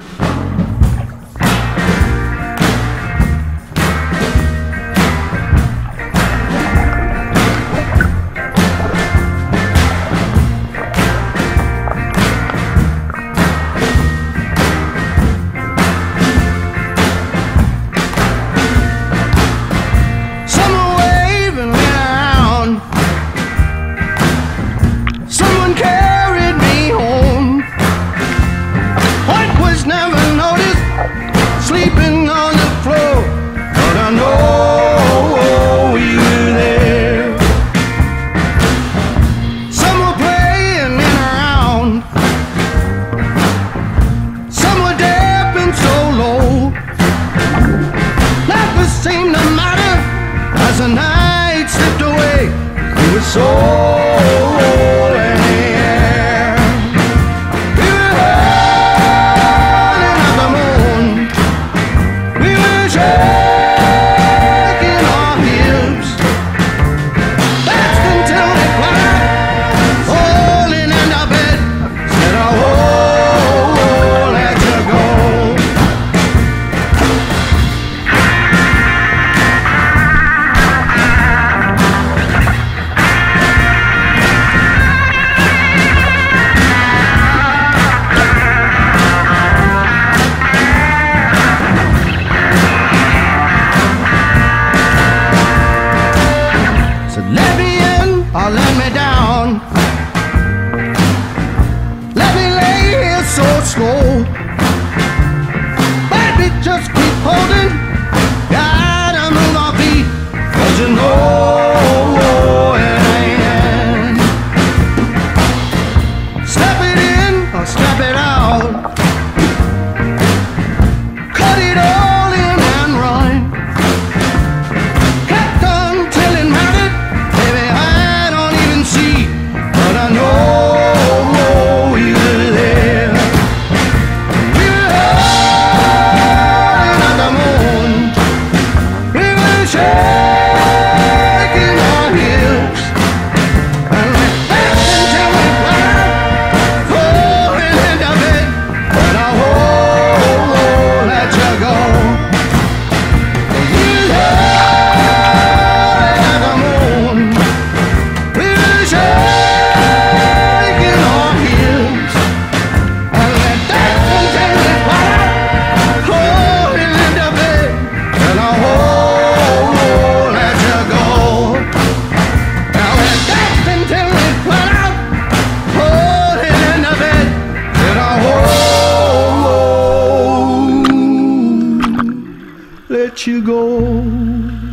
Yeah. as the night slipped away, It was so slow. Baby, just keep holding. Gotta move our feet. Cause you know it ain't. Step it in or step it out. Cut it off. let you go.